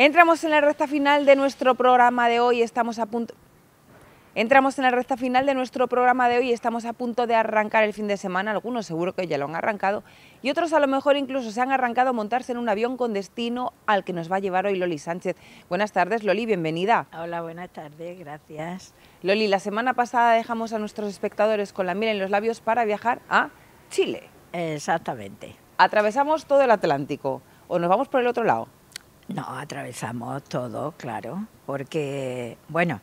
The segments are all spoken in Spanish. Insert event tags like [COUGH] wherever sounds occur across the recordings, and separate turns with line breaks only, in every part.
Entramos en la recta final de nuestro programa de hoy, estamos a punto... Entramos en la recta final de nuestro programa de hoy, estamos a punto de arrancar el fin de semana, algunos seguro que ya lo han arrancado y otros a lo mejor incluso se han arrancado a montarse en un avión con destino al que nos va a llevar hoy Loli Sánchez. Buenas tardes Loli, bienvenida.
Hola, buenas tardes, gracias.
Loli, la semana pasada dejamos a nuestros espectadores con la miel en los labios para viajar a Chile.
Exactamente.
Atravesamos todo el Atlántico o nos vamos por el otro lado.
No, atravesamos todo, claro, porque, bueno,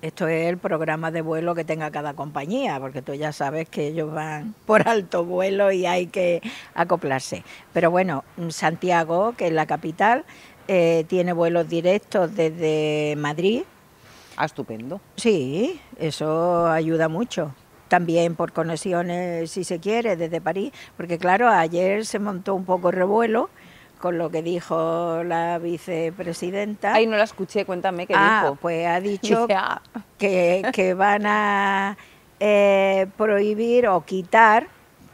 esto es el programa de vuelo que tenga cada compañía, porque tú ya sabes que ellos van por alto vuelo y hay que acoplarse. Pero bueno, Santiago, que es la capital, eh, tiene vuelos directos desde Madrid.
Ah, estupendo.
Sí, eso ayuda mucho. También por conexiones, si se quiere, desde París, porque claro, ayer se montó un poco revuelo con lo que dijo la vicepresidenta.
Ay, no la escuché, cuéntame qué
ah,
dijo.
Pues ha dicho [LAUGHS]
ah.
que, que van a eh, prohibir o quitar,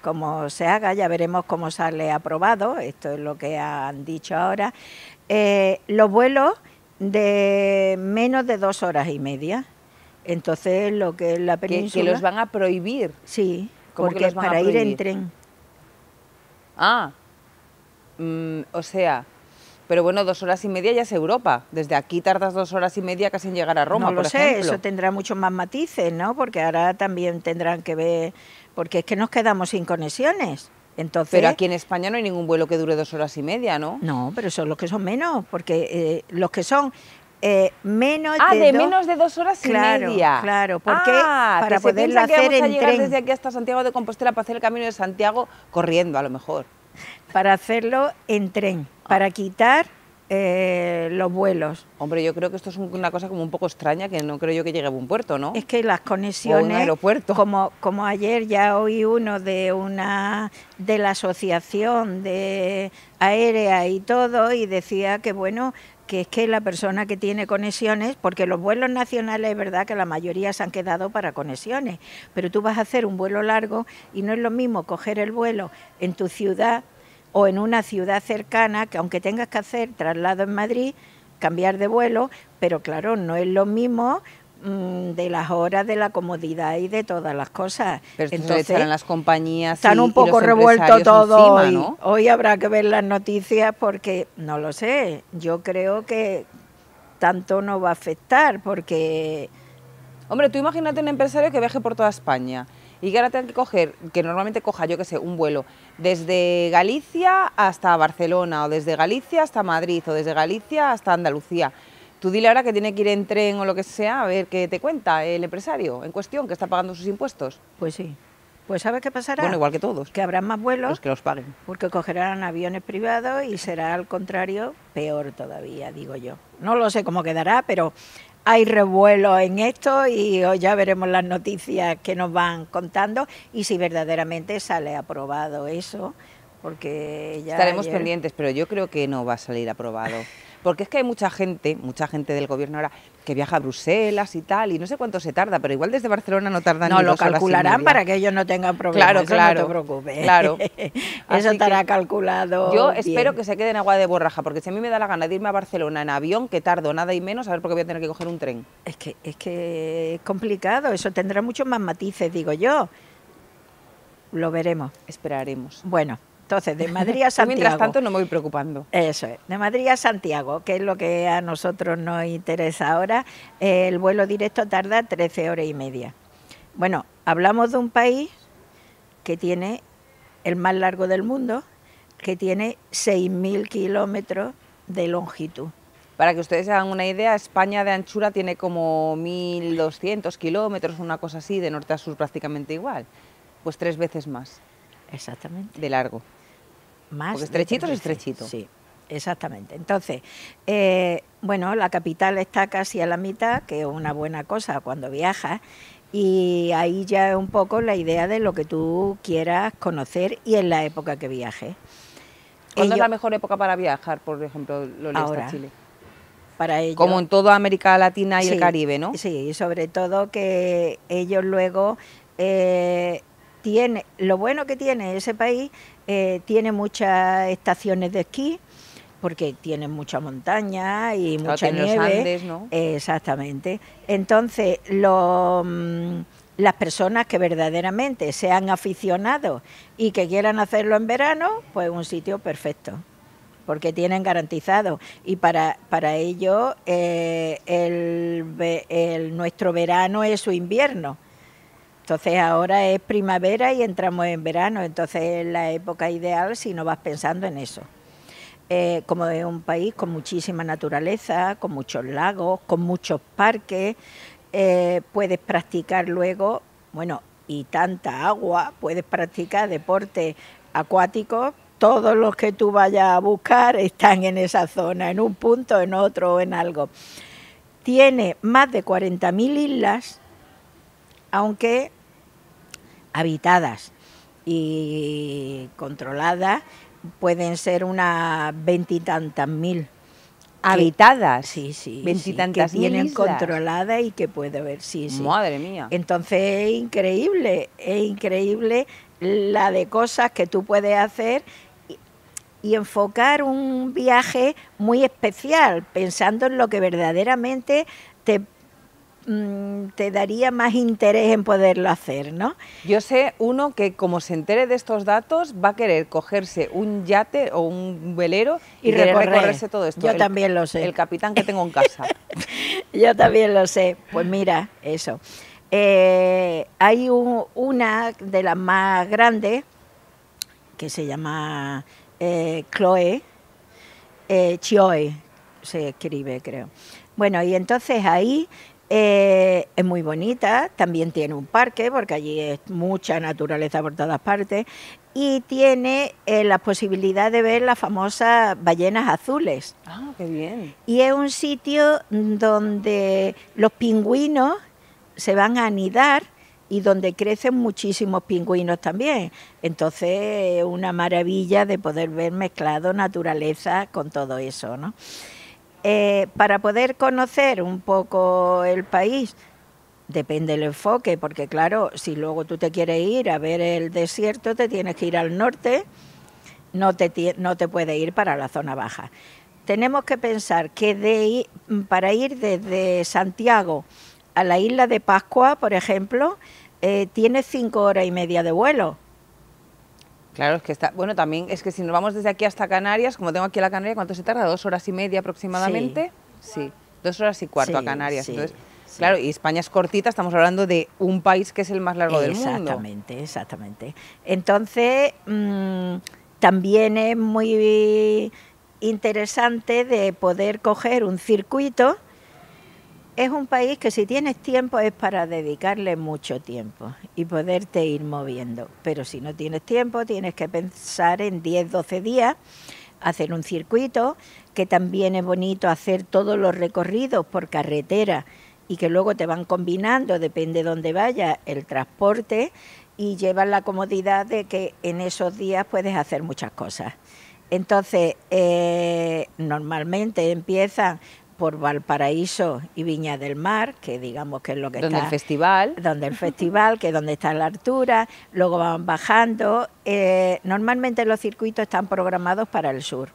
como se haga, ya veremos cómo sale aprobado, esto es lo que han dicho ahora, eh, los vuelos de menos de dos horas y media. Entonces, lo que es la
Que,
península...
que los van a prohibir.
Sí,
¿Cómo que
porque es para ir en tren.
Ah, mm, o sea, pero bueno, dos horas y media ya es Europa. Desde aquí tardas dos horas y media casi en llegar a Roma,
no lo
por
sé,
ejemplo.
eso tendrá muchos más matices, ¿no? Porque ahora también tendrán que ver, porque es que nos quedamos sin conexiones. Entonces,
Pero aquí en España no hay ningún vuelo que dure dos horas y media, ¿no?
no, pero son los que son menos, porque eh, los que son eh, menos
Ah, de
dos-
menos de dos horas
Claro,
y media.
claro, porque
ah,
para
que se
poderlo
que
hacer
vamos a llegar
tren.
desde aquí hasta Santiago de Compostela para hacer el camino de Santiago corriendo, a lo mejor.
Para hacerlo en tren,
Ah.
para quitar eh, los vuelos.
Hombre, yo creo que esto es un- una cosa como un poco extraña que no creo yo que llegue a un puerto, ¿no?
Es que las conexiones,
aeropuerto.
como como ayer ya oí uno de una de la asociación de aérea y todo y decía que bueno que es que la persona que tiene conexiones, porque los vuelos nacionales es verdad que la mayoría se han quedado para conexiones, pero tú vas a hacer un vuelo largo y no es lo mismo coger el vuelo en tu ciudad o en una ciudad cercana, que aunque tengas que hacer traslado en Madrid, cambiar de vuelo, pero claro, no es lo mismo mm, de las horas, de la comodidad y de todas las cosas.
Pero
Entonces,
echarán las compañías
están
y-
un poco revuelto todo
encima,
hoy.
¿no?
Hoy habrá que ver las noticias porque, no lo sé, yo creo que tanto no va a afectar porque...
Hombre, tú imagínate un empresario que viaje por toda España y que ahora tenga que coger, que normalmente coja, yo qué sé, un vuelo desde Galicia hasta Barcelona, o desde Galicia hasta Madrid, o desde Galicia hasta Andalucía. Tú dile ahora que tiene que ir en tren o lo que sea, a ver qué te cuenta el empresario en cuestión, que está pagando sus impuestos.
Pues sí. Pues ¿sabes qué pasará?
Bueno, igual que todos,
Que habrá más vuelos
los que los paguen.
porque cogerán aviones privados y será al contrario peor todavía, digo yo. No lo sé cómo quedará, pero hay revuelo en esto y hoy ya veremos las noticias que nos van contando y si verdaderamente sale aprobado eso, porque ya
Estaremos
ayer-
pendientes, pero yo creo que no va a salir aprobado. [LAUGHS] Porque es que hay mucha gente, mucha gente del gobierno ahora, que viaja a Bruselas y tal, y no sé cuánto se tarda, pero igual desde Barcelona no tarda
No,
ni
lo
dos horas y
calcularán para que ellos no tengan problemas.
Claro,
eso
claro,
No te preocupes.
claro. [LAUGHS]
Eso estará calculado.
Yo espero que se quede en agua de borraja, porque si a mí me da la gana de irme a Barcelona en avión, que tardo nada y menos, a ver por qué voy a tener que coger un tren.
Es que, es que es complicado, eso tendrá muchos más matices, digo yo. Lo veremos.
Esperaremos.
Bueno, entonces, de Madrid a [LAUGHS] Santiago.
mientras tanto no me voy preocupando.
Eso es, de Madrid a Santiago, que es lo que a nosotros nos interesa ahora. eh, el vuelo directo tarda 13 horas y media. Bueno, hablamos de un país que tiene el más largo del mundo, que tiene 6.000 kilómetros de longitud.
Para que ustedes se hagan una idea, España de anchura tiene como 1.200 kilómetros, una cosa así, de norte a sur prácticamente igual. Pues tres veces más
Exactamente.
de largo.
Más
Porque estrechito es
13.
estrechito.
Sí, exactamente. Entonces, eh, bueno, la capital está casi a la mitad, que es una buena cosa cuando viajas, y ahí ya es un poco la idea de lo que tú quieras conocer y en la época que viajes.
¿Cuándo es la mejor época para viajar, por ejemplo, lo
Ahora.
a Chile?
para ellos.
Como en toda América Latina y el Caribe, ¿no?
Sí, y sobre todo que ellos luego eh, tiene, lo bueno que tiene ese país, eh, tiene muchas estaciones de esquí porque tienen mucha montaña y
Claro,
mucha
tiene los
nieve.
Andes, ¿no?
Exactamente. Entonces, lo, mm, las personas que verdaderamente sean aficionados y que quieran hacerlo en verano, pues un sitio perfecto, porque tienen garantizado. Y para, para ello, eh, el- nuestro verano es su invierno. Entonces ahora es primavera y entramos en verano, entonces es la época ideal si no vas pensando en eso. Eh, como es un país con muchísima naturaleza, con muchos lagos, con muchos parques, eh, puedes practicar luego, bueno, y tanta agua, puedes practicar deportes acuáticos, todos los que tú vayas a buscar están en esa zona, en un punto, en otro o en algo. Tiene más de 40.000 islas, aunque habitadas y controladas pueden ser unas veintitantas mil.
Habitadas.
Sí, sí.
Veintitantas
sí,
mil
que tienen
islas.
controladas y que puede ver, sí, sí.
Madre mía.
Entonces es increíble, es increíble la de cosas que tú puedes hacer y, y enfocar un viaje muy especial, pensando en lo que verdaderamente te, mm, te daría más interés en poderlo hacer, ¿no?
Yo sé uno que como se entere de estos datos va a querer cogerse un yate o un velero y,
Y
querer
recorrer.
recorrerse todo esto.
Yo
El-
también lo sé.
El capitán que tengo en casa. [LAUGHS]
Yo también lo sé. Pues mira, eso. Eh, hay un- una de las más grandes que se llama eh, Chloe, eh, Chioe, se escribe, creo. Bueno, y entonces ahí eh, es muy bonita, también tiene un parque, porque allí es mucha naturaleza por todas partes, y tiene eh, la posibilidad de ver las famosas ballenas azules.
ah, qué bien.
Y es un sitio donde los pingüinos se van a anidar y donde crecen muchísimos pingüinos también. Entonces, es una maravilla de poder ver mezclado naturaleza con todo eso, ¿no? Eh, para poder conocer un poco el país, depende del enfoque, porque claro, si luego tú te quieres ir a ver el desierto, te tienes que ir al norte, no te, no te puedes ir para la zona baja. Tenemos que pensar que de, para ir desde Santiago a la isla de Pascua, por ejemplo, eh, tiene cinco horas y media de vuelo.
Claro, es que está. Bueno, también es que si nos vamos desde aquí hasta Canarias, como tengo aquí la Canaria, ¿cuánto se tarda? ¿Dos horas y media aproximadamente? Sí, dos horas y cuarto a Canarias.
sí,
Entonces,
sí.
claro, y España es cortita, estamos hablando de un país que es el más largo del mundo.
Exactamente, exactamente. Entonces, mm, también es muy interesante de poder coger un circuito. Es un país que si tienes tiempo es para dedicarle mucho tiempo y poderte ir moviendo. Pero si no tienes tiempo, tienes que pensar en 10, 12 días, hacer un circuito, que también es bonito hacer todos los recorridos por carretera y que luego te van combinando, depende de dónde vayas, el transporte y llevas la comodidad de que en esos días puedes hacer muchas cosas. Entonces, eh, normalmente empiezan por Valparaíso y Viña del Mar, que digamos que es lo que
Donde
está
el festival.
donde el festival, que es donde está la altura, luego van bajando. Eh, normalmente los circuitos están programados para el sur.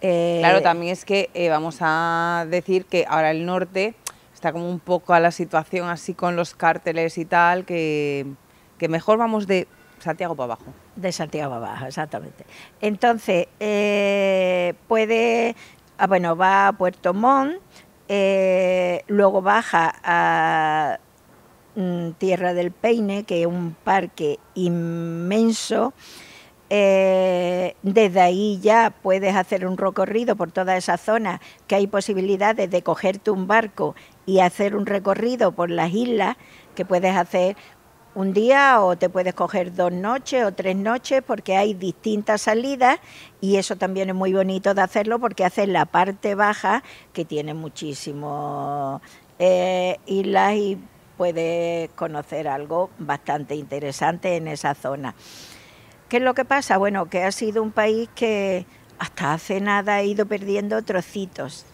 Eh,
Claro, también es que eh, vamos a decir que ahora el norte está como un poco a la situación así con los cárteles y tal, que, que mejor vamos de Santiago para abajo.
De Santiago abajo, exactamente. Entonces, eh, puede, ah, bueno, va a Puerto Montt, eh, luego baja a mm, Tierra del Peine, que es un parque inmenso. Eh, desde ahí ya puedes hacer un recorrido por toda esa zona, que hay posibilidades de cogerte un barco y hacer un recorrido por las islas, que puedes hacer un día o te puedes coger dos noches o tres noches porque hay distintas salidas y eso también es muy bonito de hacerlo porque haces la parte baja que tiene muchísimas islas y puedes conocer algo bastante interesante en esa zona. ¿Qué es lo que pasa? Bueno, que ha sido un país que hasta hace nada ha ido perdiendo trocitos.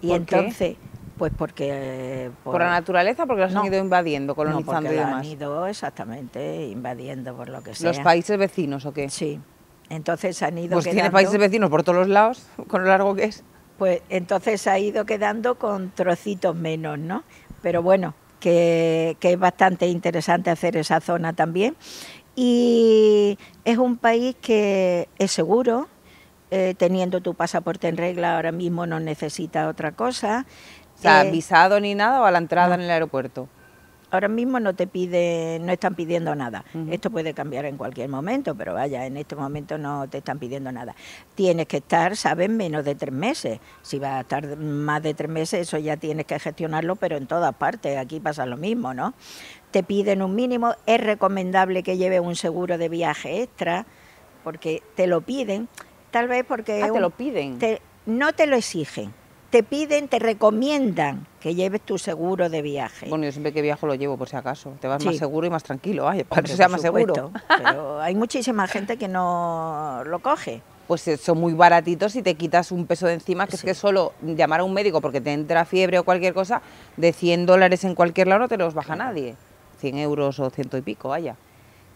Y
¿Por qué?
Pues porque... eh,
¿Por la naturaleza porque los
No.
han ido invadiendo,
no,
colonizando
porque
y demás?
han ido exactamente invadiendo por lo que sea.
¿Los países vecinos o qué?
Sí, Entonces han ido
Pues tiene
quedando,
países vecinos por todos los lados, [LAUGHS] con lo largo que es.
pues entonces ha ido quedando con trocitos menos, ¿no? Pero bueno, que, que es bastante interesante hacer esa zona también. Y es un país que es seguro, eh, teniendo tu pasaporte en regla, ahora mismo no necesita otra cosa.
O sea,
Eh,
visado ni nada o a la entrada
no.
en el aeropuerto.
Ahora mismo no te pide, no están pidiendo nada. Esto puede cambiar en cualquier momento, pero vaya, en este momento no te están pidiendo nada. Tienes que estar, sabes, menos de tres meses. Si vas a estar más de tres meses, eso ya tienes que gestionarlo, pero en todas partes. Aquí pasa lo mismo, ¿no? Te piden un mínimo. Es recomendable que lleves un seguro de viaje extra, porque te lo piden. Tal vez porque
Ah, te lo piden.
te- no te lo exigen. Te piden, te recomiendan que lleves tu seguro de viaje.
Bueno, yo siempre que viajo lo llevo por si acaso. Te vas
Sí.
más seguro y más tranquilo, para
Hombre,
que sea más seguro.
supuesto, Pero hay muchísima gente que no lo coge.
Pues eh, son muy baratitos y te quitas un peso de encima, que es que solo llamar a un médico porque te entra fiebre o cualquier cosa, de 100 dólares en cualquier lado no te los baja nadie. 100 euros o ciento y pico, vaya.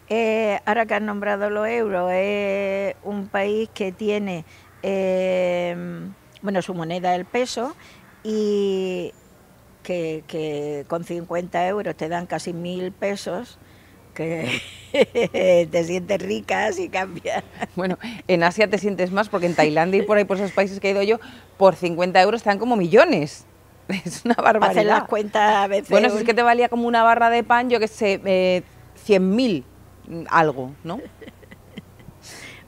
Eh, ahora que has nombrado los euros, es un país que tiene, eh, bueno, su moneda el peso y que, que con 50 euros te dan casi mil pesos, que [LAUGHS] te sientes rica si cambias.
Bueno, en Asia te sientes más porque en Tailandia y por ahí, por esos países que he ido yo, por 50 euros te dan como millones. [LAUGHS] Es una
Hacer las
barbaridad.
cuentas a veces.
Bueno, si es que te valía como una barra de pan, yo que sé, eh, 100.000 mm, algo, ¿no?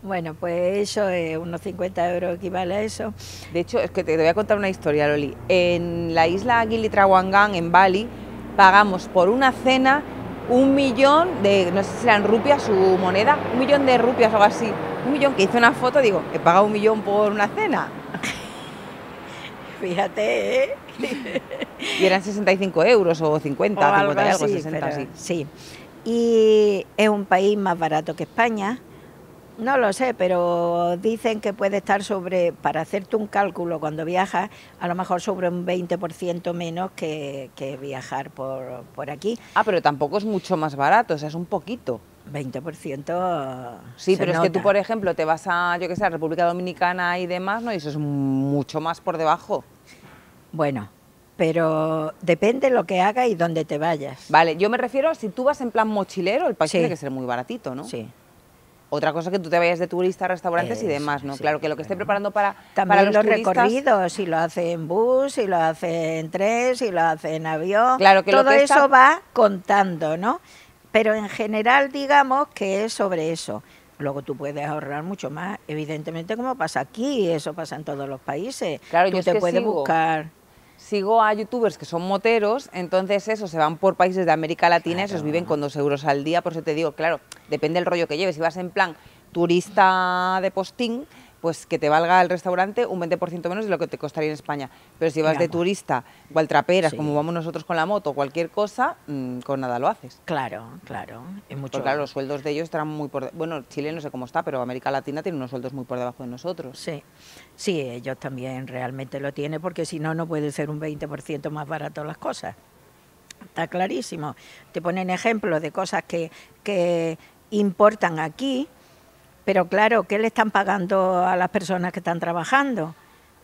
Bueno, pues eso, eh, unos 50 euros equivale a eso.
De hecho, es que te voy a contar una historia, Loli. En la isla Gili Trawangan, en Bali, pagamos por una cena un millón de, no sé si eran rupias su moneda, un millón de rupias o algo así. Un millón que hice una foto, digo, he pagado un millón por una cena. [LAUGHS]
Fíjate, ¿eh? [LAUGHS]
Y eran 65 euros o 50,
O
50 y algo,
así,
60,
pero
sí.
sí. Y es un país más barato que España. No lo sé, pero dicen que puede estar sobre, para hacerte un cálculo cuando viajas, a lo mejor sobre un 20% menos que, que viajar por, por aquí.
Ah, pero tampoco es mucho más barato, o sea, es un poquito.
20%
Sí,
se
pero es que tú, por ejemplo, te vas a, yo que sé, a República Dominicana y demás, ¿no? Y eso es mucho más por debajo.
Bueno, pero depende lo que hagas y dónde te vayas.
Vale, yo me refiero, si tú vas en plan mochilero, el país
Sí.
tiene que ser muy baratito, ¿no?
Sí.
Otra cosa que tú te vayas de turista a restaurantes y demás, ¿no?
sí,
claro, que lo que esté preparando para,
También
para los,
los,
turistas...
recorridos, si lo hace en bus, si lo hace en tren, si lo hace en avión,
Claro, que lo
todo
que
eso
está-
va contando, ¿no? Pero en general digamos que es sobre eso. Luego tú puedes ahorrar mucho más, evidentemente como pasa aquí, eso pasa en todos los países.
Claro,
tú
yo
te puedes
sigo-
buscar.
Sigo a youtubers que son moteros, entonces eso, se van por países de América Latina, esos
Claro.
viven con dos euros al día, por eso te digo, claro, depende del rollo que lleves. Si vas en plan turista de postín, pues que te valga el restaurante un 20% menos de lo que te costaría en España. Pero si vas de turista, igual traperas,
Sí.
como vamos nosotros con la moto, cualquier cosa, mm, con nada lo haces.
Claro, claro, es mucho.
Porque claro, los sueldos de ellos estarán muy por... de- Bueno, Chile no sé cómo está, pero América Latina tiene unos sueldos muy por debajo de nosotros.
Sí, sí, ellos también realmente lo tienen porque si no, no puede ser un 20% más barato las cosas. Está clarísimo. Te ponen ejemplos de cosas que, que importan aquí, pero claro, ¿qué le están pagando a las personas que están trabajando?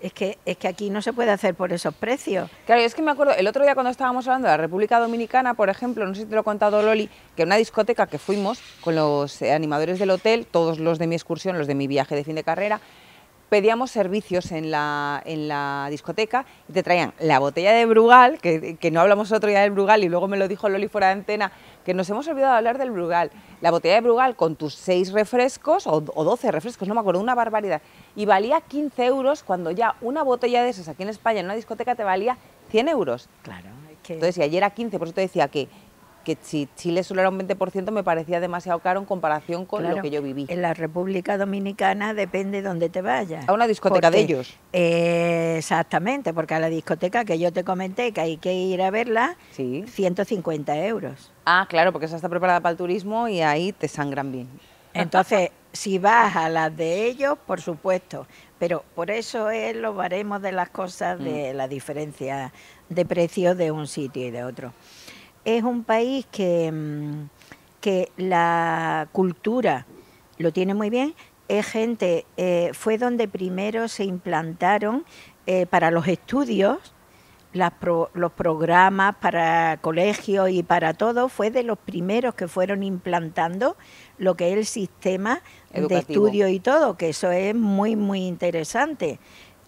Es que, es que aquí no se puede hacer por esos precios.
Claro, es que me acuerdo, el otro día cuando estábamos hablando de la República Dominicana, por ejemplo, no sé si te lo he contado Loli, que una discoteca que fuimos con los eh, animadores del hotel, todos los de mi excursión, los de mi viaje de fin de carrera, pedíamos servicios en la, en la discoteca y te traían la botella de Brugal, que, que no hablamos otro día del Brugal y luego me lo dijo Loli fuera de antena, que nos hemos olvidado de hablar del Brugal. La botella de Brugal con tus seis refrescos o, o 12 refrescos, no me acuerdo, una barbaridad. Y valía 15 euros cuando ya una botella de esas aquí en España en una discoteca te valía 100 euros.
Claro, es que
Entonces, si ayer era 15, por eso te decía que, que si Chile solo era un 20% me parecía demasiado caro en comparación con lo que yo viví.
En la República Dominicana depende dónde te vayas.
A una discoteca de ellos.
eh, exactamente, porque a la discoteca que yo te comenté que hay que ir a verla,
Sí.
150 euros.
Ah, claro, porque esa está preparada para el turismo y ahí te sangran bien.
Entonces, si vas a las de ellos, por supuesto, pero por eso es los baremos de las cosas,
Mm.
de la diferencia de precios de un sitio y de otro. Es un país que, mm, que la cultura lo tiene muy bien. Es gente, eh, fue donde primero se implantaron eh, para los estudios, los programas para colegios y para todo, fue de los primeros que fueron implantando lo que es el sistema de estudio y todo, que eso es muy, muy interesante.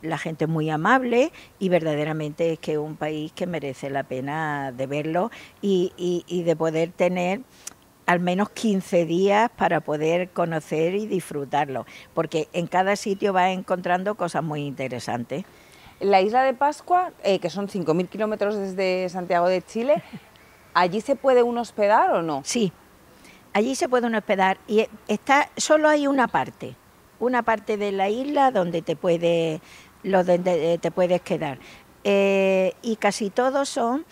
La gente es muy amable y verdaderamente es que es un país que merece la pena de verlo y, y de poder tener al menos 15 días para poder conocer y disfrutarlo, porque en cada sitio va encontrando cosas muy interesantes.
La isla de Pascua, eh, que son 5.000 kilómetros desde Santiago de Chile, ¿allí se puede uno hospedar o no?
Sí, allí se puede uno hospedar y está, solo hay una parte, una parte de la isla donde te, puede, lo donde te puedes quedar. Eh, y casi todos son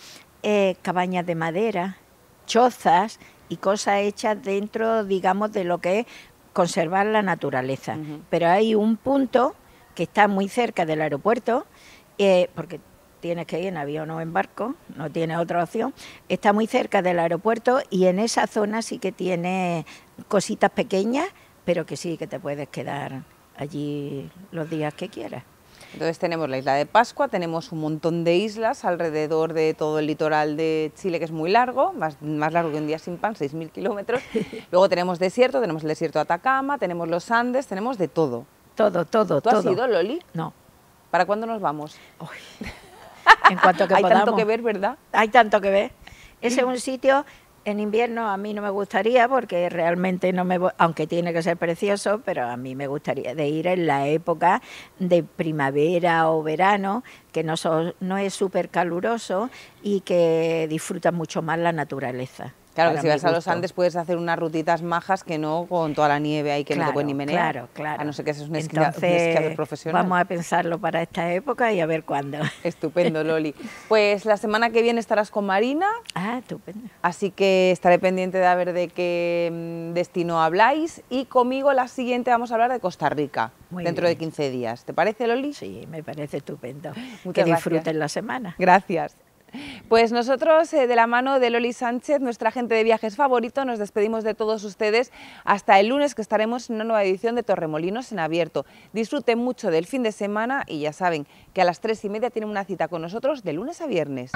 eh, cabañas de madera, chozas y cosas hechas dentro, digamos, de lo que es conservar la naturaleza. Pero hay un punto que está muy cerca del aeropuerto, eh, porque tienes que ir en avión o en barco, no tienes otra opción, está muy cerca del aeropuerto y en esa zona sí que tiene cositas pequeñas, pero que sí que te puedes quedar allí los días que quieras.
Entonces tenemos la isla de Pascua, tenemos un montón de islas alrededor de todo el litoral de Chile, que es muy largo, más, más largo que un día sin pan, 6.000 kilómetros. [LAUGHS] Luego tenemos desierto, tenemos el desierto de Atacama, tenemos los Andes, tenemos de todo.
Todo, todo,
¿Tú has ido, Loli?
No.
¿Para cuándo nos vamos? [LAUGHS]
En cuanto que [LAUGHS]
Hay tanto que ver, ¿verdad?
Hay tanto que ver. Ese es un sitio en invierno a mí no me gustaría porque realmente no me, aunque tiene que ser precioso, pero a mí me gustaría de ir en la época de primavera o verano, que no, no es súper caluroso y que disfruta mucho más la naturaleza.
Claro, que si vas a los Andes puedes hacer unas rutitas majas que no con toda la nieve ahí que no te pueden ni menear.
Claro, claro.
A no ser que seas un, esquiador profesional.
Vamos a pensarlo para esta época y a ver cuándo. [LAUGHS]
Estupendo, Loli. Pues la semana que viene estarás con Marina.
Ah, estupendo.
Así que estaré pendiente de ver de qué mm, destino habláis. Y conmigo la siguiente vamos a hablar de Costa Rica, dentro de 15 días. ¿Te parece, Loli?
Sí, me parece estupendo. [GASPS] que disfruten la semana.
Gracias. Pues nosotros, eh, de la mano de Loli Sánchez, nuestra agente de viajes favorito, nos despedimos de todos ustedes hasta el lunes que estaremos en una nueva edición de Torremolinos en abierto. Disfruten mucho del fin de semana y ya saben que a las tres y media tienen una cita con nosotros de lunes a viernes.